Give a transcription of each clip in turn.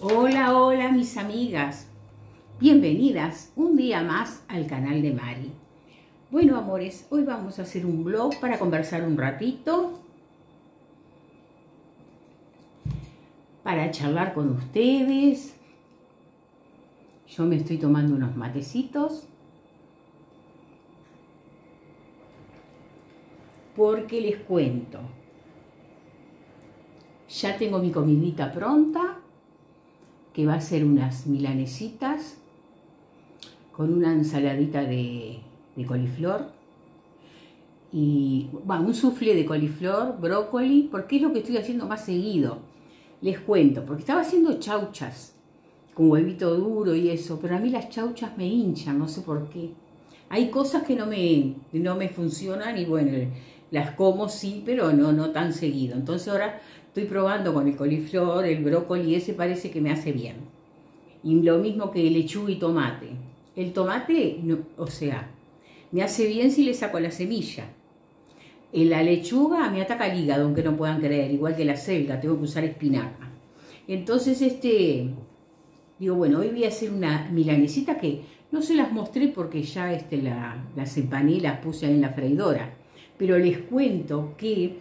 Hola, hola mis amigas. Bienvenidas un día más al canal de Mari. Bueno, amores, hoy vamos a hacer un vlog para conversar un ratito. Para charlar con ustedes. Yo me estoy tomando unos matecitos. Porque les cuento. Ya tengo mi comidita pronta que va a ser unas milanesitas con una ensaladita de, coliflor y bueno, un sufle de coliflor, brócoli, porque es lo que estoy haciendo más seguido. Les cuento, porque estaba haciendo chauchas con huevito duro y eso, pero a mí las chauchas me hinchan, no sé por qué. Hay cosas que no me, no me funcionan y bueno, las como sí, pero no, no tan seguido. Entonces ahora probando con el coliflor, el brócoli, ese parece que me hace bien. Y lo mismo que lechuga y tomate. El tomate, o sea, me hace bien si le saco la semilla. En la lechuga me ataca el hígado, aunque no puedan creer, igual que la selga, tengo que usar espinaca. Entonces, este, digo, bueno, hoy voy a hacer una milanesita que no se las mostré porque ya este, la, las empané, las puse ahí en la freidora. Pero les cuento que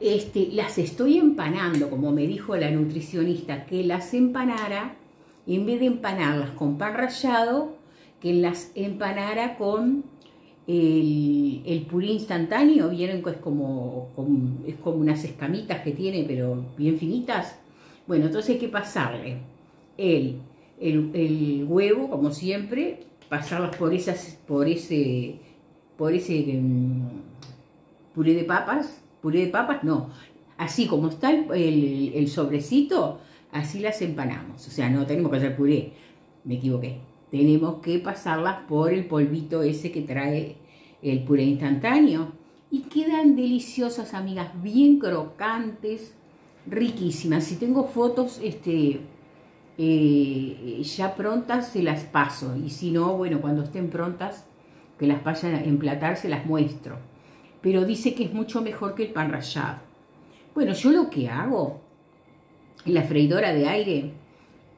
este, las estoy empanando, como me dijo la nutricionista, que las empanara, en vez de empanarlas con pan rallado, que las empanara con el, el puré instantáneo, vieron que es como, es como unas escamitas que tiene, pero bien finitas. Bueno, entonces hay que pasarle el, el, huevo, como siempre, pasarlas por, esas, por ese, por ese mm, puré de papas, puré de papas, no. Así como está el, sobrecito, así las empanamos. O sea, no tenemos que hacer puré, me equivoqué. Tenemos que pasarlas por el polvito ese que trae el puré instantáneo. Y quedan deliciosas, amigas, bien crocantes, riquísimas. Si tengo fotos este, eh, ya prontas, se las paso. Y si no, bueno, cuando estén prontas, que las vayan a emplatar, se las muestro pero dice que es mucho mejor que el pan rallado. Bueno, yo lo que hago en la freidora de aire,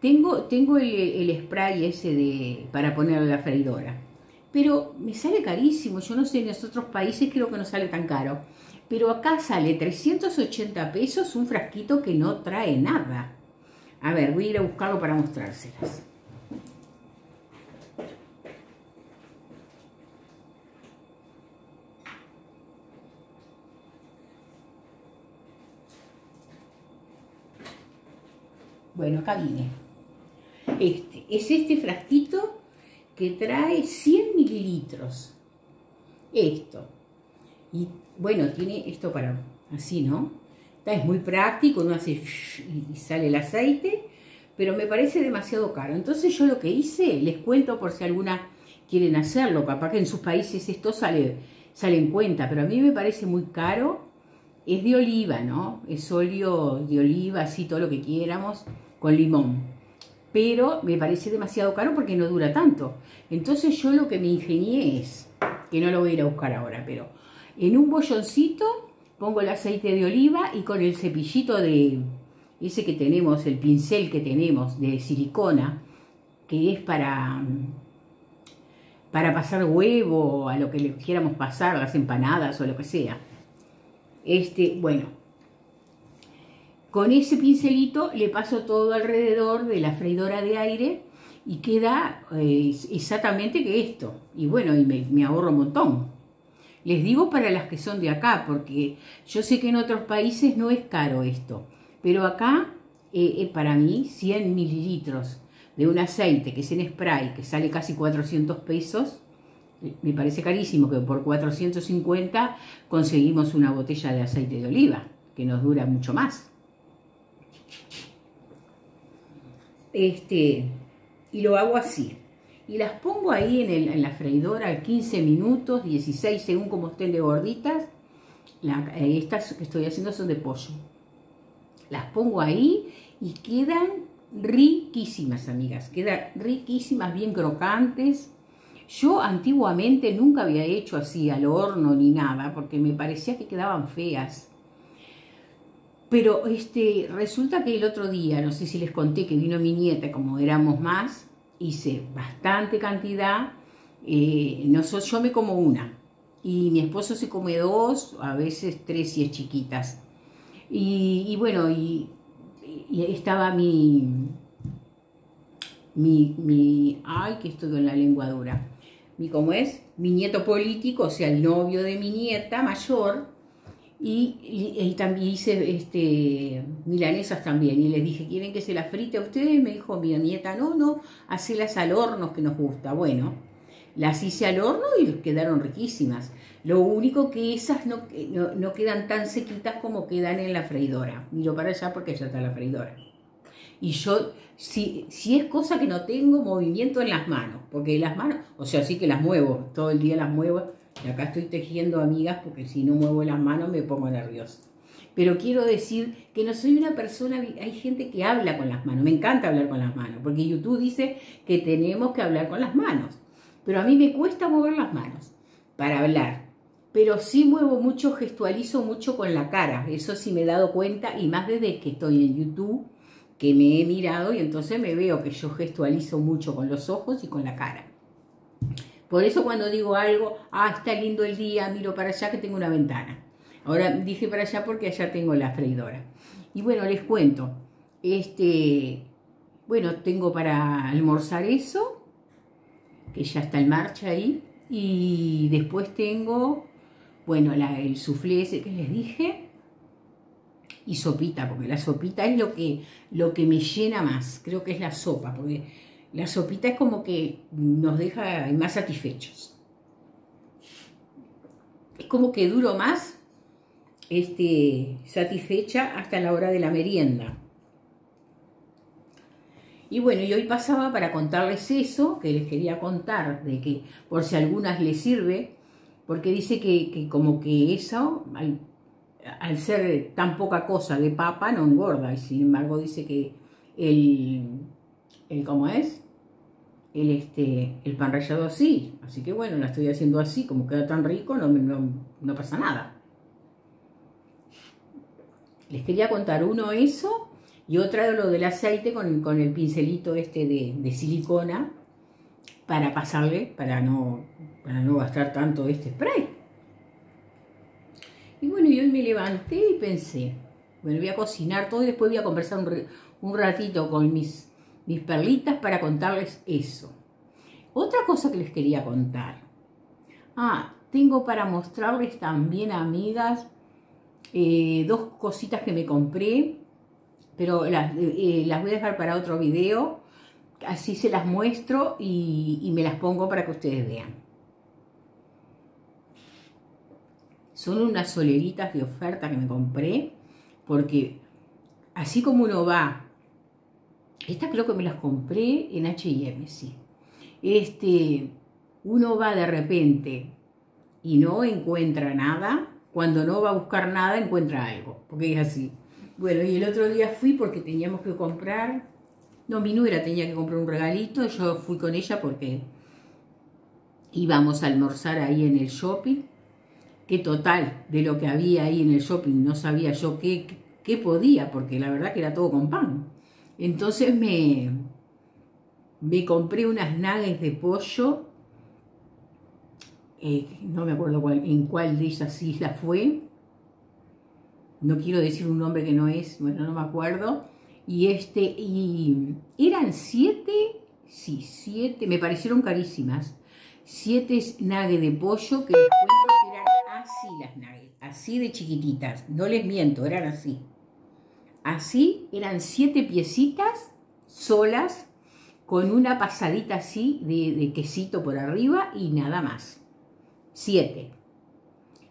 tengo, tengo el, spray ese de, para ponerlo la freidora, pero me sale carísimo, yo no sé, en los otros países creo que no sale tan caro, pero acá sale 380 pesos un frasquito que no trae nada. A ver, voy a ir a buscarlo para mostrárselas. Bueno, acá viene. Este, es este frasquito que trae 100 mililitros. Esto. Y bueno, tiene esto para así, ¿no? Es muy práctico, no hace y sale el aceite, pero me parece demasiado caro. Entonces yo lo que hice, les cuento por si alguna quieren hacerlo, capaz que en sus países esto sale, sale en cuenta, pero a mí me parece muy caro. Es de oliva, ¿no? Es óleo de oliva, así todo lo que quieramos con limón. Pero me parece demasiado caro porque no dura tanto. Entonces yo lo que me ingenié es, que no lo voy a ir a buscar ahora, pero en un bolloncito pongo el aceite de oliva y con el cepillito de ese que tenemos, el pincel que tenemos de silicona, que es para, para pasar huevo, a lo que le quieramos pasar, las empanadas o lo que sea. Este, bueno, con ese pincelito le paso todo alrededor de la freidora de aire y queda eh, exactamente que esto. Y bueno, y me, ahorro un montón. Les digo para las que son de acá, porque yo sé que en otros países no es caro esto. Pero acá, eh, eh, para mí, 100 mililitros de un aceite que es en spray, que sale casi 400 pesos, me parece carísimo que por 450 conseguimos una botella de aceite de oliva, que nos dura mucho más. Este, y lo hago así. Y las pongo ahí en, el, en la freidora 15 minutos, 16 según como estén de gorditas. Eh, estas que estoy haciendo son de pollo. Las pongo ahí y quedan riquísimas, amigas. Quedan riquísimas, bien crocantes. Yo antiguamente nunca había hecho así al horno ni nada, porque me parecía que quedaban feas. Pero este, resulta que el otro día, no sé si les conté que vino mi nieta, como éramos más, hice bastante cantidad. Eh, no yo me como una y mi esposo se come dos, a veces tres si es chiquitas. Y, bueno, y, estaba mi, mi, mi, ay, que estoy con la lengua dura. Mi, ¿cómo es? Mi nieto político, o sea, el novio de mi nieta mayor, y, también hice este, milanesas también. Y les dije, ¿quieren que se las frite a ustedes? Me dijo mi nieta, no, no, hacelas al horno que nos gusta. Bueno, las hice al horno y quedaron riquísimas. Lo único que esas no, no, quedan tan sequitas como quedan en la freidora. Miro para allá porque ya está la freidora. Y yo, si, si es cosa que no tengo movimiento en las manos, porque las manos, o sea, sí que las muevo, todo el día las muevo, y acá estoy tejiendo amigas porque si no muevo las manos me pongo nerviosa. Pero quiero decir que no soy una persona, hay gente que habla con las manos, me encanta hablar con las manos, porque YouTube dice que tenemos que hablar con las manos. Pero a mí me cuesta mover las manos para hablar. Pero sí muevo mucho, gestualizo mucho con la cara. Eso sí me he dado cuenta y más desde que estoy en YouTube, que me he mirado y entonces me veo que yo gestualizo mucho con los ojos y con la cara. Por eso cuando digo algo, ah, está lindo el día, miro para allá que tengo una ventana. Ahora dije para allá porque allá tengo la freidora. Y bueno, les cuento. Este, bueno, tengo para almorzar eso, que ya está en marcha ahí. Y después tengo, bueno, la, el soufflé ese que les dije. Y sopita, porque la sopita es lo que, lo que me llena más. Creo que es la sopa, porque la sopita es como que nos deja más satisfechos. Es como que duro más este, satisfecha hasta la hora de la merienda. Y bueno, y hoy pasaba para contarles eso, que les quería contar, de que por si a algunas les sirve, porque dice que, como que eso, al, al, ser tan poca cosa de papa, no engorda, y sin embargo dice que el, el ¿cómo es? El, este, el pan rallado así. Así que bueno, la estoy haciendo así, como queda tan rico, no, no, pasa nada. Les quería contar uno eso y otra lo del aceite con, con el pincelito este de, de, silicona para pasarle, para no, para no gastar tanto este spray. Y bueno, y hoy me levanté y pensé, bueno, voy a cocinar todo y después voy a conversar un, un ratito con mis mis perlitas para contarles eso. Otra cosa que les quería contar. Ah, tengo para mostrarles también, amigas, eh, dos cositas que me compré, pero las, eh, las, voy a dejar para otro video. Así se las muestro y, y me las pongo para que ustedes vean. Son unas soleritas de oferta que me compré, porque así como uno va estas creo que me las compré en H&M, sí. Este, uno va de repente y no encuentra nada. Cuando no va a buscar nada, encuentra algo. Porque es así. Bueno, y el otro día fui porque teníamos que comprar... No, mi nuera tenía que comprar un regalito. Yo fui con ella porque íbamos a almorzar ahí en el shopping. Que total, de lo que había ahí en el shopping, no sabía yo qué, qué podía, porque la verdad que era todo con pan. Entonces me, me compré unas nuggets de pollo, eh, no me acuerdo en cuál de esas islas fue, no quiero decir un nombre que no es, bueno, no me acuerdo, y este, y eran siete, sí, siete, me parecieron carísimas, siete nuggets de pollo que les cuento que eran así las nuggets, así de chiquititas, no les miento, eran así. Así eran siete piecitas solas con una pasadita así de, quesito por arriba y nada más. Siete.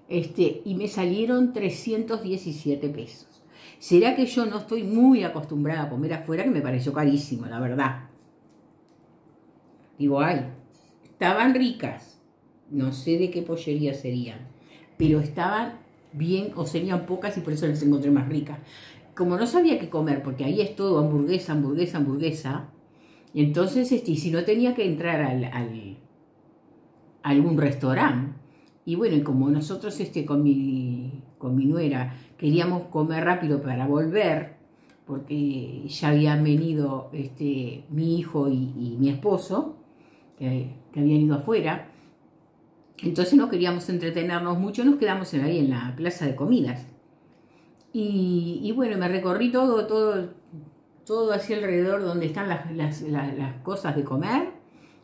Este, y me salieron 317 pesos. ¿Será que yo no estoy muy acostumbrada a comer afuera? Que me pareció carísimo, la verdad. Digo, ay, estaban ricas. No sé de qué pollería serían. Pero estaban bien o serían pocas y por eso las encontré más ricas como no sabía qué comer, porque ahí es todo hamburguesa, hamburguesa, hamburguesa, entonces, este, si no tenía que entrar al, a algún restaurante, y bueno, y como nosotros este, con, mi, con mi nuera queríamos comer rápido para volver, porque ya habían venido este, mi hijo y, mi esposo, que, habían ido afuera. Entonces no queríamos entretenernos mucho, nos quedamos ahí en la plaza de comidas. Y, bueno, me recorrí todo, todo, todo hacia alrededor donde están las, cosas de comer.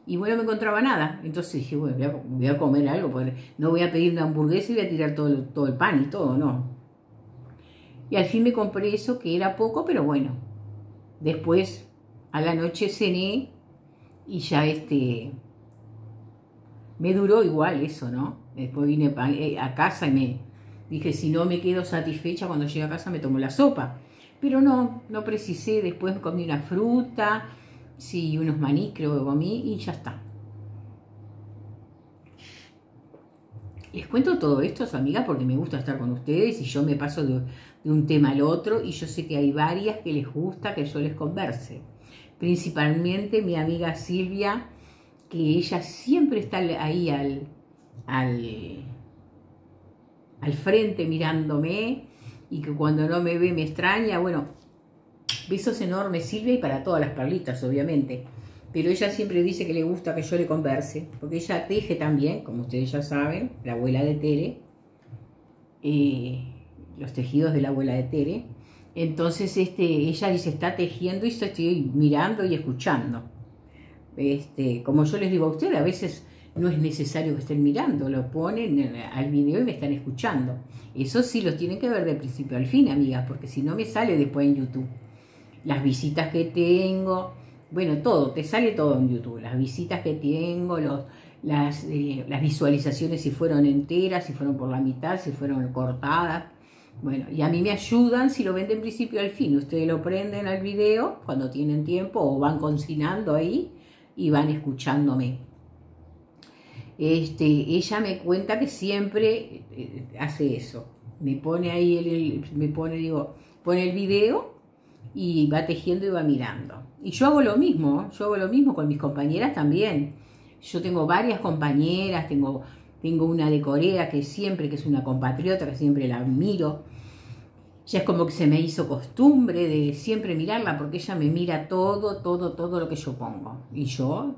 Y bueno, no me encontraba nada. Entonces dije, bueno, voy a, comer algo, no voy a pedir una hamburguesa y voy a tirar todo, todo el pan y todo, no. Y al fin me compré eso, que era poco, pero bueno. Después, a la noche cené y ya este... Me duró igual eso, ¿no? Después vine eh, a casa y me dije, si no me quedo satisfecha, cuando llegue a casa me tomo la sopa. Pero no, no precisé, después comí una fruta, sí, unos maní creo que comí y ya está. Les cuento todo esto, amigas, porque me gusta estar con ustedes y yo me paso de, de un tema al otro y yo sé que hay varias que les gusta que yo les converse. Principalmente mi amiga Silvia, que ella siempre está ahí al, al, al frente mirándome y que cuando no me ve me extraña. Bueno, besos enormes Silvia y para todas las perlitas, obviamente. Pero ella siempre dice que le gusta que yo le converse, porque ella teje también, como ustedes ya saben, la abuela de Tere. Eh, los tejidos de la abuela de Tere. Entonces este, ella dice, está tejiendo y yo estoy mirando y escuchando. Este, como yo les digo a ustedes, a veces no es necesario que estén mirando, lo ponen al video y me están escuchando. Eso sí lo tienen que ver de principio al fin, amigas, porque si no me sale después en YouTube. Las visitas que tengo, bueno, todo, te sale todo en YouTube. Las visitas que tengo, los, las, eh, las visualizaciones si fueron enteras, si fueron por la mitad, si fueron cortadas. Bueno, y a mí me ayudan si lo ven de principio al fin. Ustedes lo prenden al video cuando tienen tiempo o van cocinando ahí y van escuchándome. Este, ella me cuenta que siempre eh, hace eso. Me pone ahí, el, me pone, digo, pone el video y va tejiendo y va mirando. Y yo hago lo mismo, yo hago lo mismo con mis compañeras también. Yo tengo varias compañeras, tengo tengo una de Corea que siempre, que es una compatriota, que siempre la miro. Ya es como que se me hizo costumbre de siempre mirarla porque ella me mira todo, todo, todo lo que yo pongo. Y yo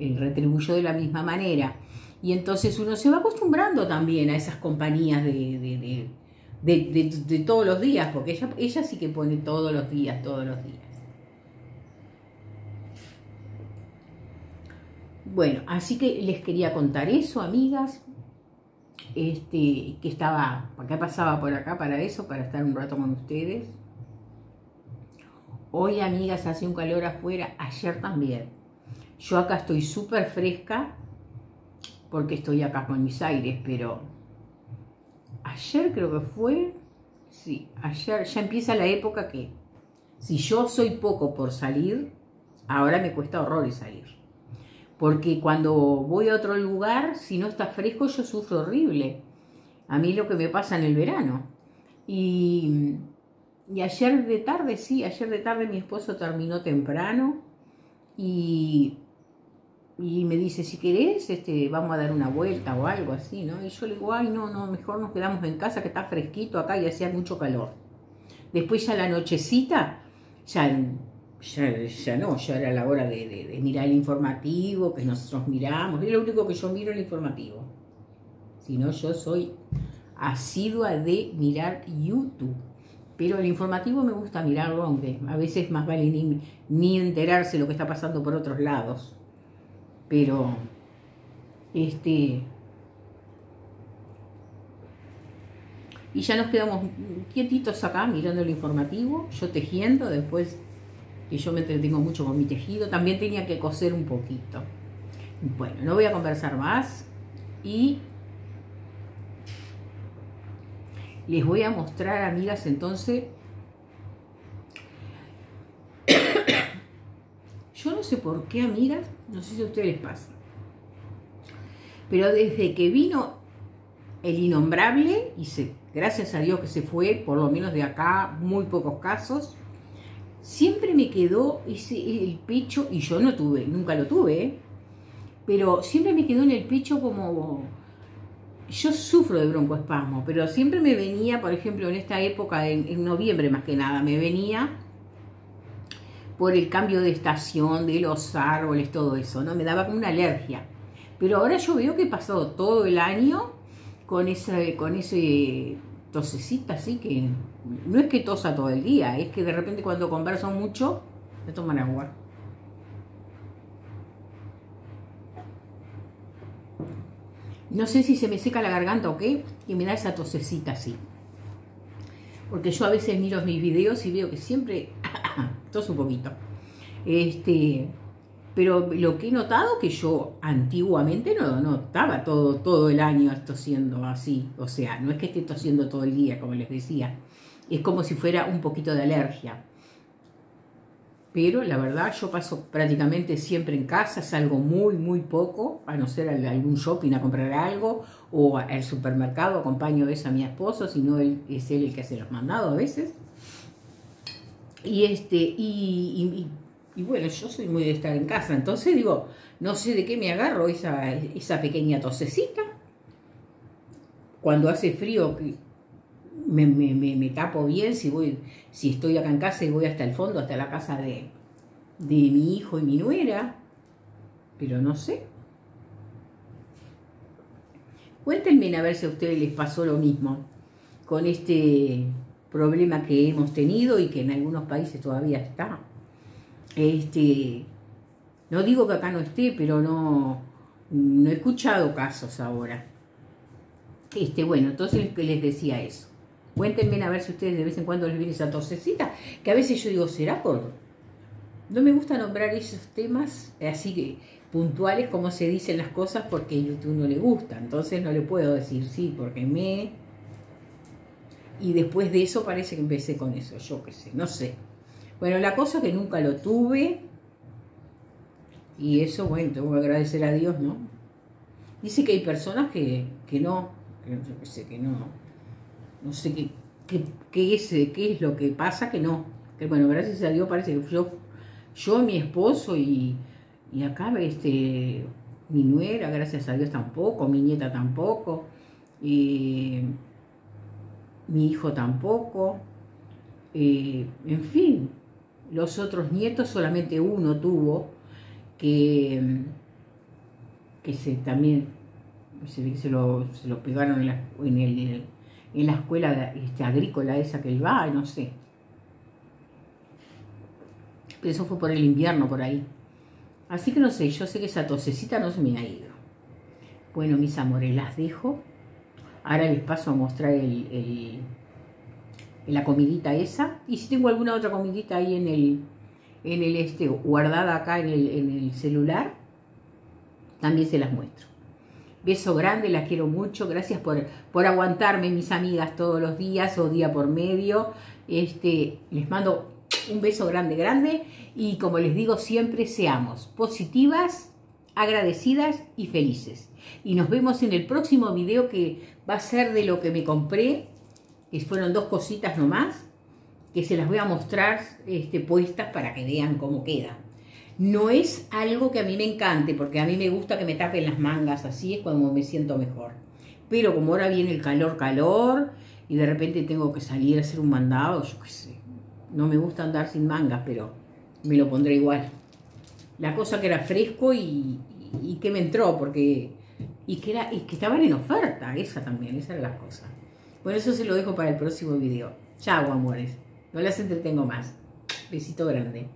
eh, retribuyo de la misma manera. Y entonces uno se va acostumbrando también a esas compañías de, de, todos los días, porque ella, ella sí que pone todos los días, todos los días. Bueno, así que les quería contar eso, amigas. Este, que estaba, acá pasaba por acá para eso, para estar un rato con ustedes. Hoy, amigas, hace un calor afuera, ayer también. Yo acá estoy súper fresca porque estoy acá con mis aires, pero ayer creo que fue, sí, ayer ya empieza la época que si yo soy poco por salir, ahora me cuesta horrores salir porque cuando voy a otro lugar, si no está fresco, yo sufro horrible. A mí lo que me pasa en el verano. Y, ayer de tarde, sí, ayer de tarde mi esposo terminó temprano y, y me dice, si querés, este, vamos a dar una vuelta o algo así, ¿no? Y yo le digo, ay, no, no, mejor nos quedamos en casa que está fresquito acá y hacía mucho calor. Después ya la nochecita, ya ya, no, ya era la hora de, mirar el informativo, que nosotros miramos, es lo único que yo miro el informativo. Si no, yo soy asidua de mirar YouTube. Pero el informativo me gusta mirarlo, aunque a veces más vale ni, ni enterarse lo que está pasando por otros lados. Pero, este, y ya nos quedamos quietitos acá mirando el informativo, yo tejiendo, después y yo me entretengo mucho con mi tejido. También tenía que coser un poquito. Bueno, no voy a conversar más y les voy a mostrar, amigas, entonces... Yo no sé por qué, amigas, no sé si a ustedes les pasa, pero desde que vino el innombrable, y se, gracias a Dios que se fue, por lo menos de acá, muy pocos casos, siempre me quedó el pecho, y yo no tuve, nunca lo tuve, pero siempre me quedó en el pecho como yo sufro de broncoespasmo, pero siempre me venía, por ejemplo, en esta época, en, noviembre más que nada, me venía por el cambio de estación, de los árboles, todo eso, ¿no? Me daba como una alergia. Pero ahora yo veo que he pasado todo el año con ese, con ese tosecita así que no es que tosa todo el día, es que de repente cuando converso mucho me toman agua. No sé si se me seca la garganta o qué, y me da esa tosecita así. Porque yo a veces miro mis videos y veo que siempre toso un poquito. Este, pero lo que he notado que yo antiguamente no, no estaba todo, todo el año tosiendo así. O sea, no es que esté tosiendo todo el día, como les decía. Es como si fuera un poquito de alergia pero la verdad yo paso prácticamente siempre en casa, salgo muy, muy poco, a no ser a algún shopping a comprar algo o al supermercado, acompaño a veces a mi esposo, si no es él el que hace los mandados a veces. Y, este, y, bueno, yo soy muy de estar en casa, entonces digo, no sé de qué me agarro esa, esa pequeña tosecita. Cuando hace frío, me, me, me, tapo bien si voy, si estoy acá en casa y voy hasta el fondo, hasta la casa de, de mi hijo y mi nuera, pero no sé. Cuéntenme a ver si a ustedes les pasó lo mismo con este problema que hemos tenido y que en algunos países todavía está. Este, no digo que acá no esté, pero no, no he escuchado casos ahora. Este, bueno, entonces les decía eso. Cuéntenme a ver si ustedes de vez en cuando les viene esa tosecita, que a veces yo digo, ¿será por...? No me gusta nombrar esos temas así que puntuales como se dicen las cosas porque a YouTube no le gusta, entonces no le puedo decir sí porque me... Y después de eso parece que empecé con eso, yo qué sé, no sé. Bueno, la cosa es que nunca lo tuve y eso, bueno, tengo que agradecer a Dios, ¿no? Dice que hay personas que, que no, que yo qué sé, que no, no sé qué, qué, es, qué es lo que pasa, que no. Que bueno, gracias a Dios parece que yo, yo mi esposo y, y acá este, mi nuera, gracias a Dios tampoco, mi nieta tampoco, y mi hijo tampoco, en fin, los otros nietos solamente uno tuvo que, que se también se, lo, se lo pegaron en, el en la escuela este, agrícola esa que él va, no sé. Pero eso fue por el invierno, por ahí. Así que no sé, yo sé que esa tosecita no se me ha ido. Bueno, mis amores, las dejo. Ahora les paso a mostrar el, la comidita esa. Y si tengo alguna otra comidita ahí en el, en el este, guardada acá en el, en el celular, también se las muestro. Beso grande, las quiero mucho. Gracias por, por aguantarme, mis amigas, todos los días o día por medio. Este, les mando un beso grande, grande. Y como les digo siempre, seamos positivas, agradecidas y felices. Y nos vemos en el próximo video que va a ser de lo que me compré. Que fueron dos cositas nomás. Que se las voy a mostrar este, puestas para que vean cómo quedan. No es algo que a mí me encante, porque a mí me gusta que me tapen las mangas, así es cuando me siento mejor. Pero como ahora viene el calor, calor, y de repente tengo que salir a hacer un mandado, yo qué sé. No me gusta andar sin mangas, pero me lo pondré igual. La cosa que era fresco y, que me entró, porque... Y que, era, y que estaban en oferta, esa también, esa era la cosa. Bueno, eso se lo dejo para el próximo video. Chao, amores. No las entretengo más. Besito grande.